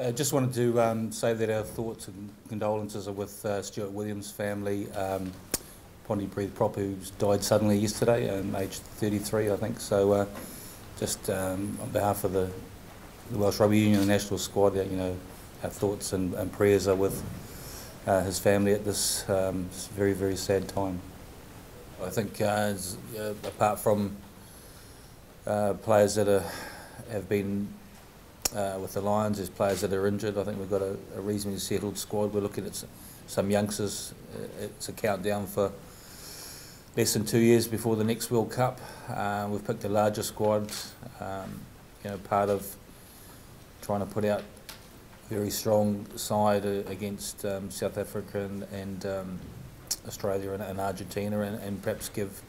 I just wanted to um, say that our thoughts and condolences are with uh, Stuart Williams' family. Um, prop who's died suddenly yesterday, um, aged 33, I think. So, uh, just um, on behalf of the, the Welsh Rugby Union and national squad, you know, our thoughts and, and prayers are with uh, his family at this, um, very, very sad time. I think, uh, apart from uh, players that are, have been uh, with the Lions. There's players that are injured. I think we've got a, a reasonably settled squad. We're looking at some youngsters. Uh, it's a countdown for less than two years before the next World Cup. Uh, we've picked a larger squad. Um, you know, part of trying to put out very strong side uh, against um, South Africa and, and um, Australia and, and Argentina, and, and perhaps give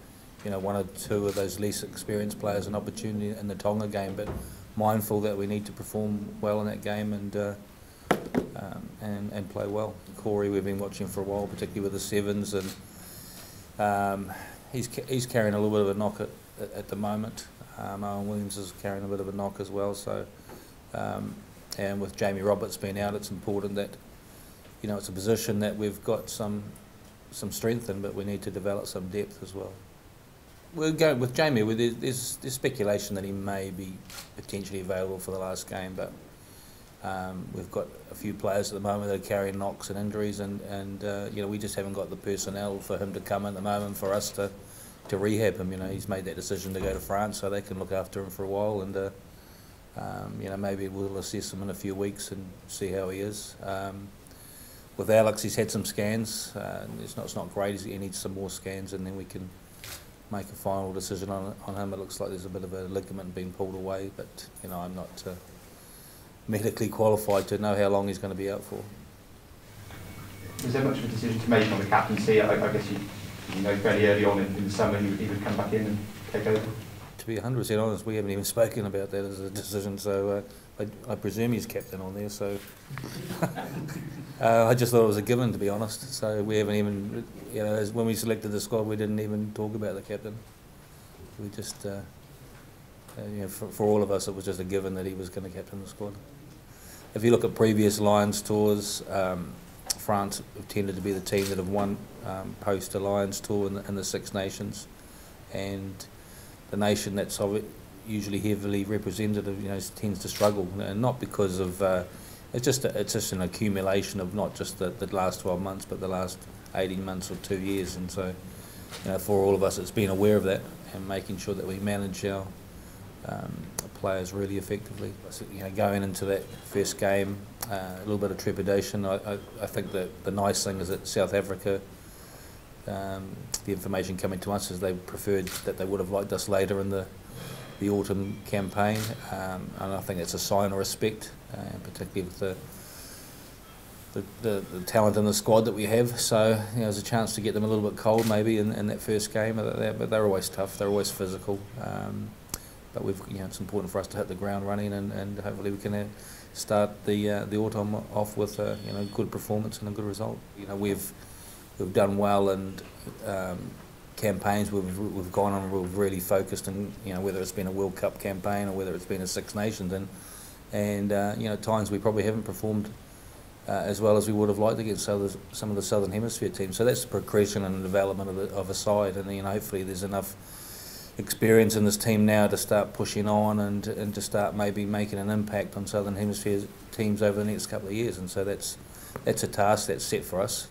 you know one or two of those less experienced players an opportunity in the Tonga game, but mindful that we need to perform well in that game and uh, um, and, and play well. Cory, we've been watching for a while, particularly with the sevens, and um, he's he's carrying a little bit of a knock at, at the moment. Um, Owen Williams is carrying a bit of a knock as well. So, um, and with Jamie Roberts being out, it's important that you know it's a position that we've got some some strength in, but we need to develop some depth as well. We're going with Jamie. There's, there's speculation that he may be potentially available for the last game, but um, we've got a few players at the moment that are carrying knocks and injuries, and, and uh, you know we just haven't got the personnel for him to come at the moment for us to to rehab him. You know he's made that decision to go to France, so they can look after him for a while, and uh, um, you know maybe we'll assess him in a few weeks and see how he is. Um, with Alex, he's had some scans. Uh, it's not it's not great. He needs some more scans, and then we can make a final decision on, on him. It looks like there's a bit of a ligament being pulled away, but you know I'm not uh, medically qualified to know how long he's going to be out for. Was there much of a decision to make on the captaincy? I, I guess you, you know fairly early on in, in the summer he would, he would come back in and take over. To be 100% honest, we haven't even spoken about that as a decision, so uh, I, I, presume he's captain on there. So uh, I just thought it was a given, to be honest. So we haven't even, you know, when we selected the squad, we didn't even talk about the captain. We just, uh, uh, you know, for, for all of us, it was just a given that he was going to captain the squad. If you look at previous Lions tours, um, France have tended to be the team that have won um, post Lions tour in the, in the Six Nations, and the nation that's of it usually heavily represented, you know, tends to struggle, and not because of uh, it's just a, it's just an accumulation of not just the, the last 12 months, but the last 18 months or two years, and so you know, for all of us, it's being aware of that and making sure that we manage our um, players really effectively. So, you know, going into that first game, uh, a little bit of trepidation. I, I, I, think that the nice thing is that South Africa, um, the information coming to us is they preferred that they would have liked us later in the the autumn campaign, um, and I think it's a sign of respect, uh, particularly with the the, the, the, talent in the squad that we have. So you know, there's a chance to get them a little bit cold maybe in, in that first game. But they're always tough. They're always physical. Um, but we've you know it's important for us to hit the ground running and, and hopefully we can uh, start the uh, the autumn off with a you know good performance and a good result. You know we've we've done well and. Um, campaigns we've, we've gone on we've really focused and you know whether it's been a World Cup campaign or whether it's been a Six Nations and and uh, you know times we probably haven't performed uh, as well as we would have liked against other, some of the Southern Hemisphere teams. So that's the progression and the development of, the, of a side, and you know, hopefully there's enough experience in this team now to start pushing on and and to start maybe making an impact on Southern Hemisphere teams over the next couple of years. And so that's that's a task that's set for us.